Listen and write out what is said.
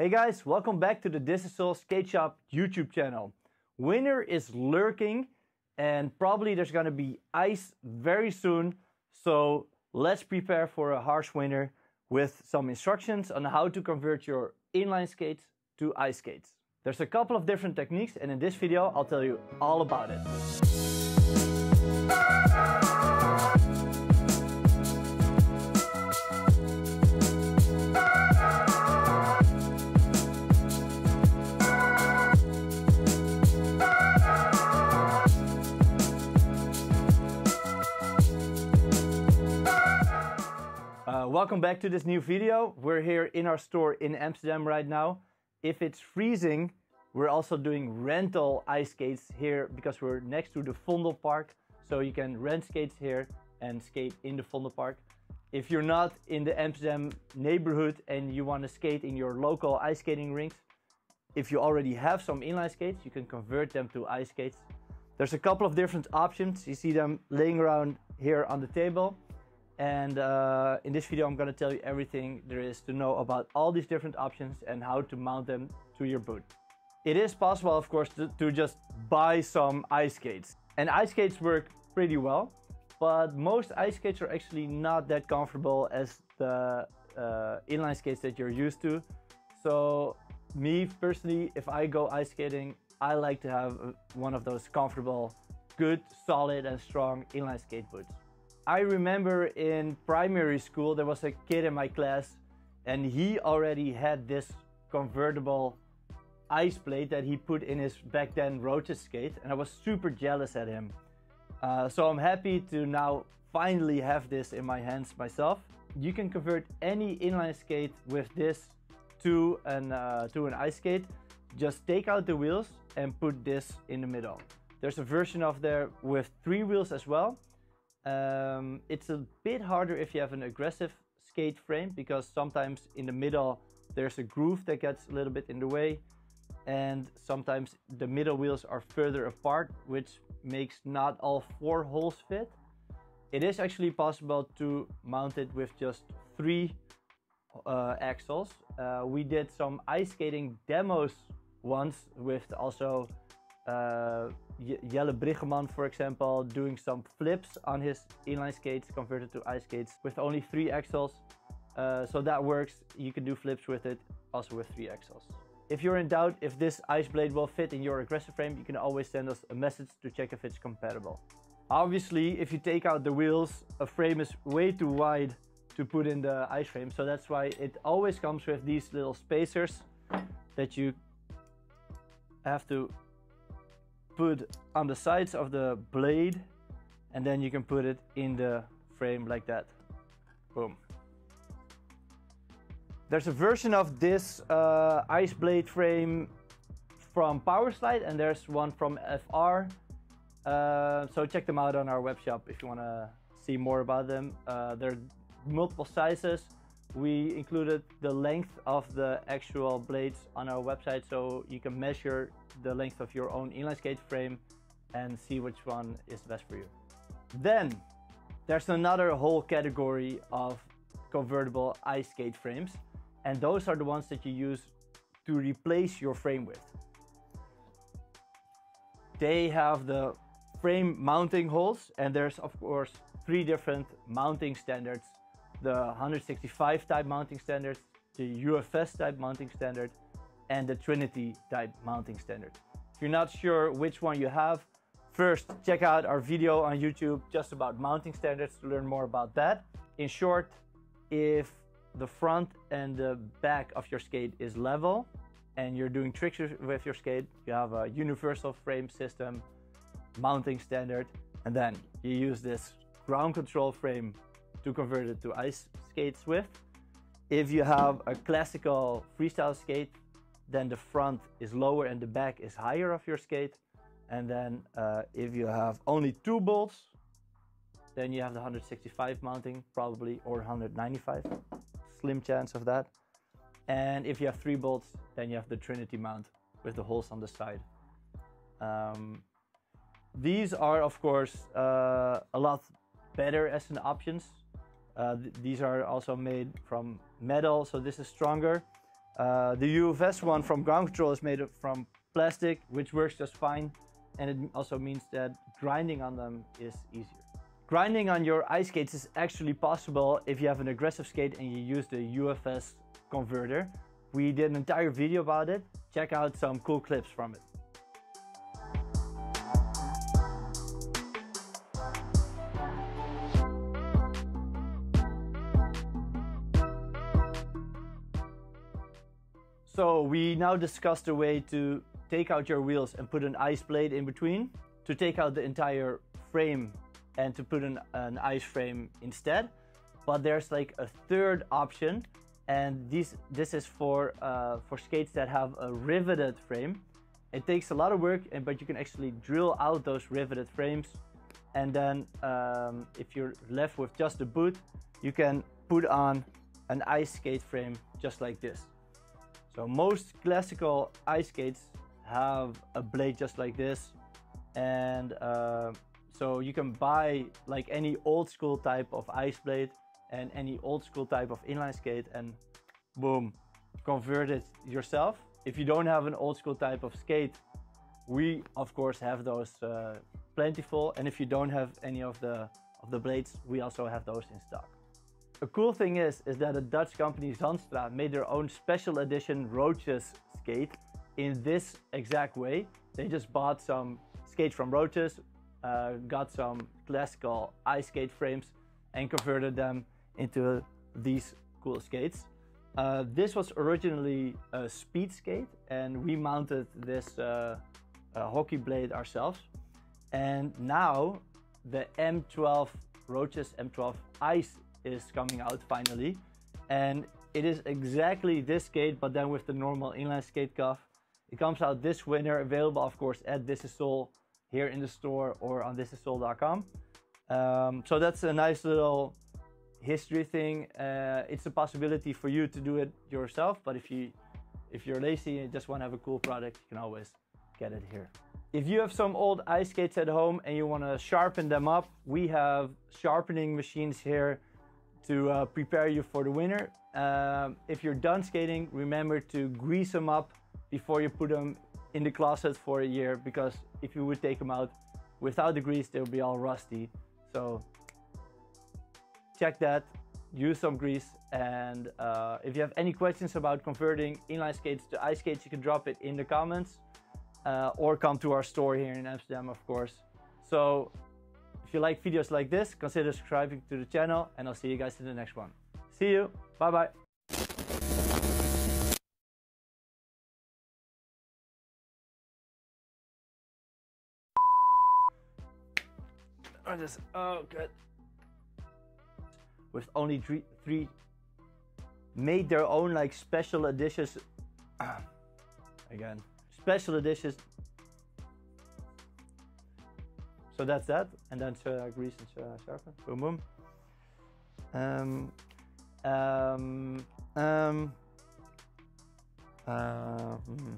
Hey guys, welcome back to the This Is Soul Skate Shop YouTube channel. Winter is lurking and probably there's gonna be ice very soon. So let's prepare for a harsh winter with some instructions on how to convert your inline skates to ice skates. There's a couple of different techniques and in this video I'll tell you all about it. Welcome back to this new video. We're here in our store in Amsterdam right now. If it's freezing, we're also doing rental ice skates here because we're next to the Vondelpark. So you can rent skates here and skate in the Vondelpark. If you're not in the Amsterdam neighborhood and you want to skate in your local ice skating rinks, if you already have some inline skates, you can convert them to ice skates. There's a couple of different options. You see them laying around here on the table. And uh, in this video, I'm gonna tell you everything there is to know about all these different options and how to mount them to your boot. It is possible, of course, to, to just buy some ice skates. And ice skates work pretty well, but most ice skates are actually not that comfortable as the uh, inline skates that you're used to. So me personally, if I go ice skating, I like to have uh, one of those comfortable, good, solid and strong inline skate boots. I remember in primary school there was a kid in my class and he already had this convertible ice plate that he put in his back then rotor skate and I was super jealous at him. Uh, so I'm happy to now finally have this in my hands myself. You can convert any inline skate with this to an, uh, to an ice skate. Just take out the wheels and put this in the middle. There's a version of there with three wheels as well um, it's a bit harder if you have an aggressive skate frame because sometimes in the middle there's a groove that gets a little bit in the way and sometimes the middle wheels are further apart which makes not all four holes fit. It is actually possible to mount it with just three uh, axles. Uh, we did some ice skating demos once with also uh, Jelle Briggeman, for example, doing some flips on his inline skates converted to ice skates with only three axles. Uh, so that works. You can do flips with it, also with three axles. If you're in doubt if this ice blade will fit in your aggressive frame, you can always send us a message to check if it's compatible. Obviously, if you take out the wheels, a frame is way too wide to put in the ice frame. So that's why it always comes with these little spacers that you have to put on the sides of the blade and then you can put it in the frame like that. Boom. There's a version of this uh, ice blade frame from Powerslide and there's one from FR. Uh, so check them out on our web shop if you want to see more about them. Uh, there are multiple sizes. We included the length of the actual blades on our website so you can measure the length of your own inline skate frame and see which one is best for you. Then there's another whole category of convertible ice skate frames and those are the ones that you use to replace your frame with. They have the frame mounting holes and there's of course three different mounting standards the 165 type mounting standard, the UFS type mounting standard, and the Trinity type mounting standard. If you're not sure which one you have, first check out our video on YouTube just about mounting standards to learn more about that. In short, if the front and the back of your skate is level and you're doing tricks with your skate, you have a universal frame system mounting standard, and then you use this ground control frame to convert it to ice skates with. If you have a classical freestyle skate, then the front is lower and the back is higher of your skate. And then uh, if you have only two bolts, then you have the 165 mounting probably or 195. Slim chance of that. And if you have three bolts, then you have the Trinity mount with the holes on the side. Um, these are of course uh, a lot better as an options uh, th these are also made from metal, so this is stronger. Uh, the UFS one from ground control is made from plastic, which works just fine. And it also means that grinding on them is easier. Grinding on your ice skates is actually possible if you have an aggressive skate and you use the UFS converter. We did an entire video about it. Check out some cool clips from it. So we now discussed a way to take out your wheels and put an ice blade in between, to take out the entire frame and to put an, an ice frame instead. But there's like a third option and this, this is for, uh, for skates that have a riveted frame. It takes a lot of work, but you can actually drill out those riveted frames. And then um, if you're left with just a boot, you can put on an ice skate frame just like this. So most classical ice skates have a blade just like this. And uh, so you can buy like any old school type of ice blade and any old school type of inline skate and boom, convert it yourself. If you don't have an old school type of skate, we of course have those uh, plentiful. And if you don't have any of the, of the blades, we also have those in stock. A cool thing is, is that a Dutch company Zandstra made their own special edition Roces skate in this exact way. They just bought some skates from Roces, uh, got some classical ice skate frames and converted them into these cool skates. Uh, this was originally a speed skate and we mounted this uh, hockey blade ourselves. And now the M12 Roces M12 Ice is coming out finally. And it is exactly this skate, but then with the normal inline skate cuff. It comes out this winter, available of course at This Is Soul here in the store or on thisissoul.com. Um, so that's a nice little history thing. Uh, it's a possibility for you to do it yourself, but if you if you're lazy and just want to have a cool product, you can always get it here. If you have some old ice skates at home and you want to sharpen them up, we have sharpening machines here to uh, prepare you for the winter. Um, if you're done skating, remember to grease them up before you put them in the closet for a year because if you would take them out without the grease, they'll be all rusty. So check that, use some grease. And uh, if you have any questions about converting inline skates to ice skates, you can drop it in the comments uh, or come to our store here in Amsterdam, of course. So if you like videos like this, consider subscribing to the channel and I'll see you guys in the next one. See you. Bye bye. I just, oh, good with only three, three made their own like special editions again special editions so that's that and then uh, grease and sharpen boom boom um um um uh, hmm.